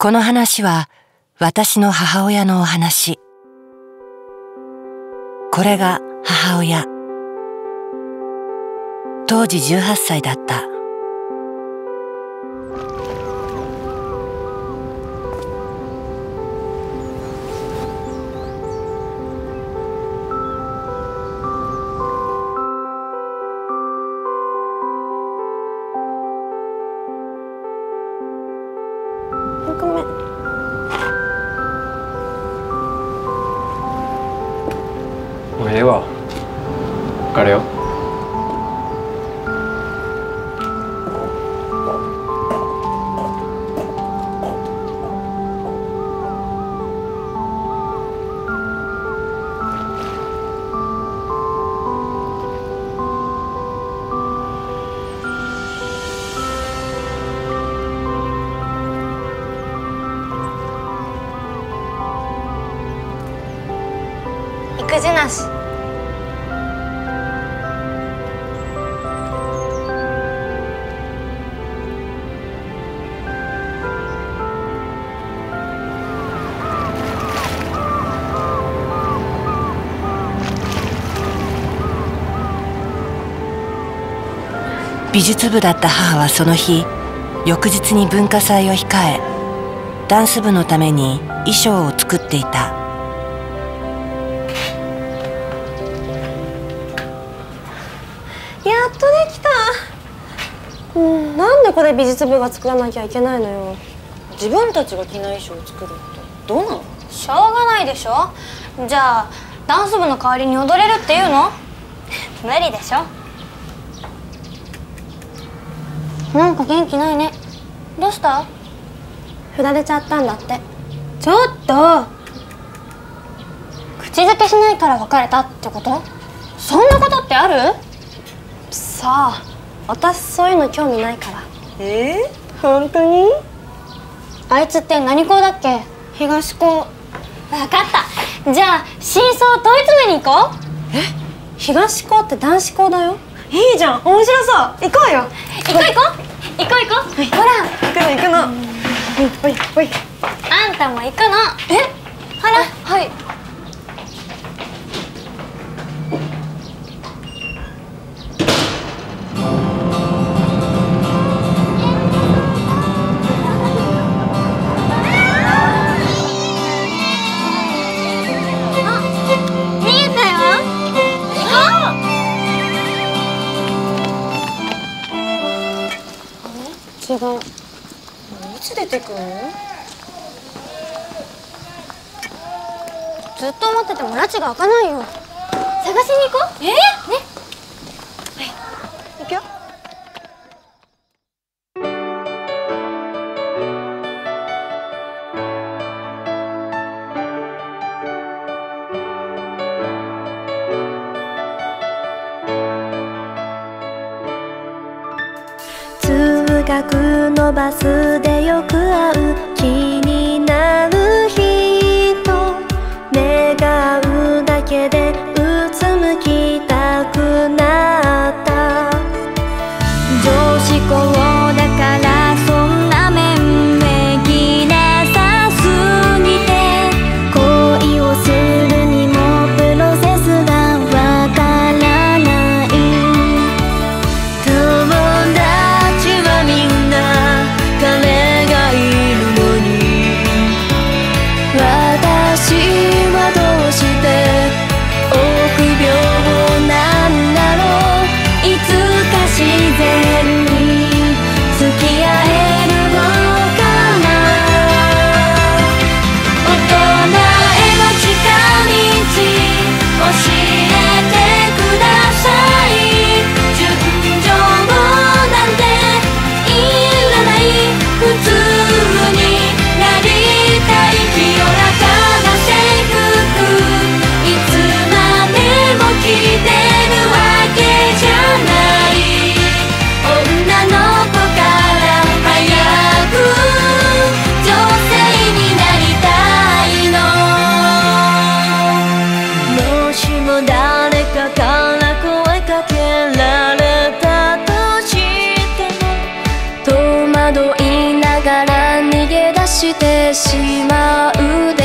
この話は私の母親のお話。これが母親。当時18歳だった。育児なし美術部だった母はその日翌日に文化祭を控えダンス部のために衣装を作っていた。これ美術部が作らなきゃいけないのよ。自分たちが着ない衣装を作るってどうなの？しょうがないでしょ。じゃあダンス部の代わりに踊れるっていうの？無理でしょ。なんか元気ないね。どうした？振られちゃったんだって。ちょっと。口づけしないから別れたってこと？そんなことってある？さあ私そういうの興味ないからえー、本当に？あいつって何校だっけ？東校。分かった。じゃあ真相問い詰めに行こう。え？東校って男子校だよ。いいじゃん。面白そう。行こうよ。行こう行こう。行こう行こう、はい、ほら。行くの行くの。ほいほいあんたも行くの。え？ほら。はいてくのずっと思ってても拉致が開かないよ。探しに行こう。え？ー、学のバスでよく会うと言いながら逃げ出してしまう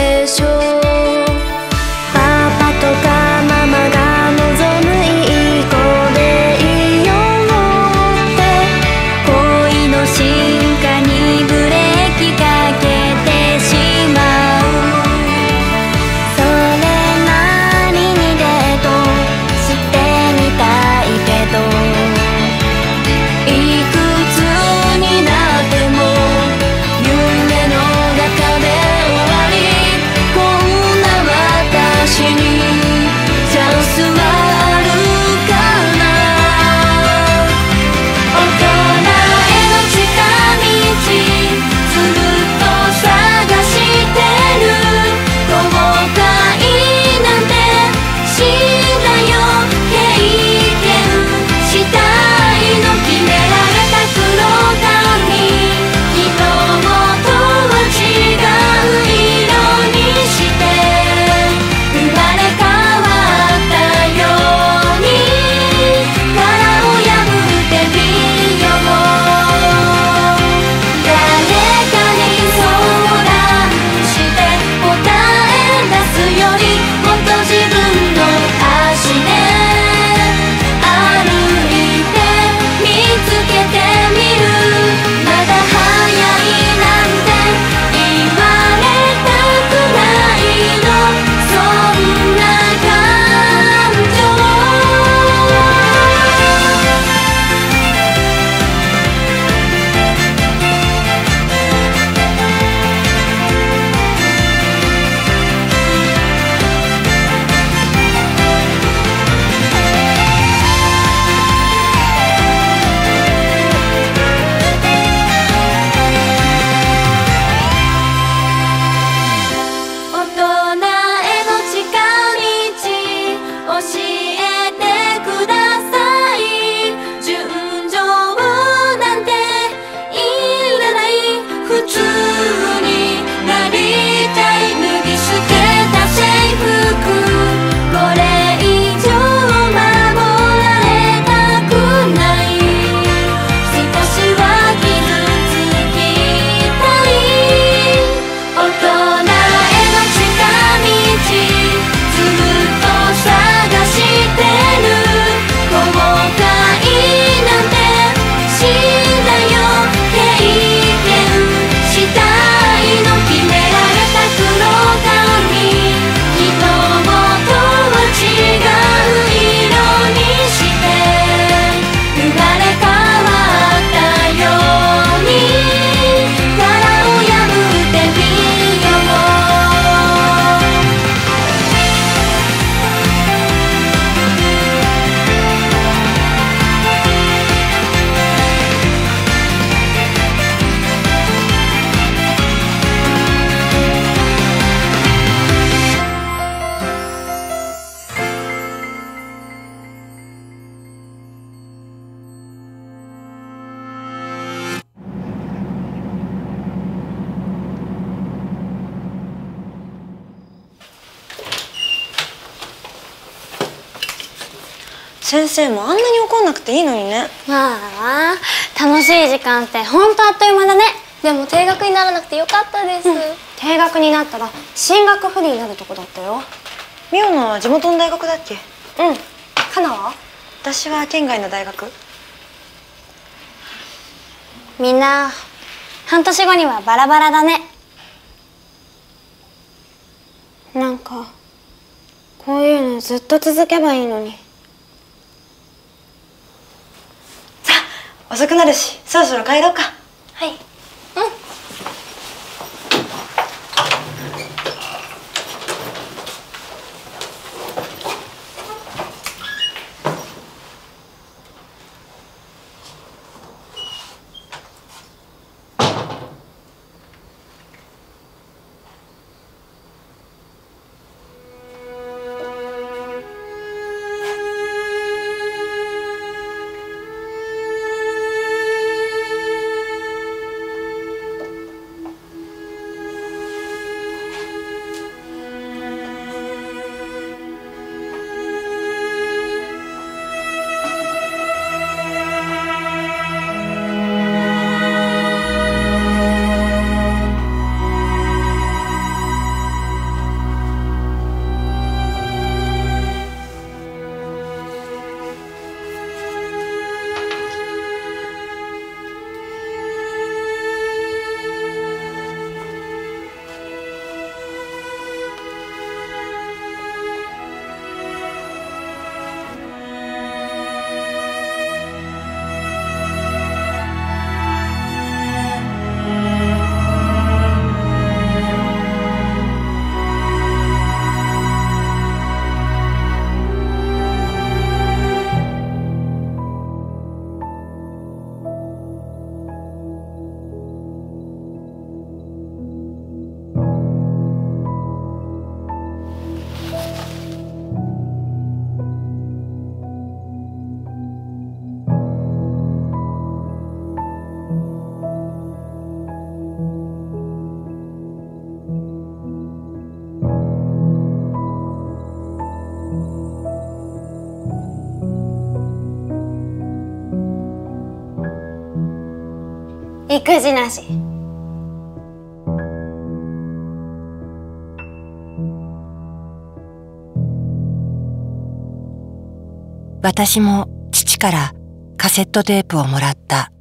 先生もあんなに怒んなくていいのにね。まあ楽しい時間ってほんとあっという間だね。でも定額にならなくてよかったです、うん、定額になったら進学不利になるとこだったよ。美桜のは地元の大学だっけ？うん。かなは私は県外の大学。みんな半年後にはバラバラだね。なんかこういうのずっと続けばいいのに。遅くなるしそろそろ帰ろうか。育児なし。私も父からカセットテープをもらった。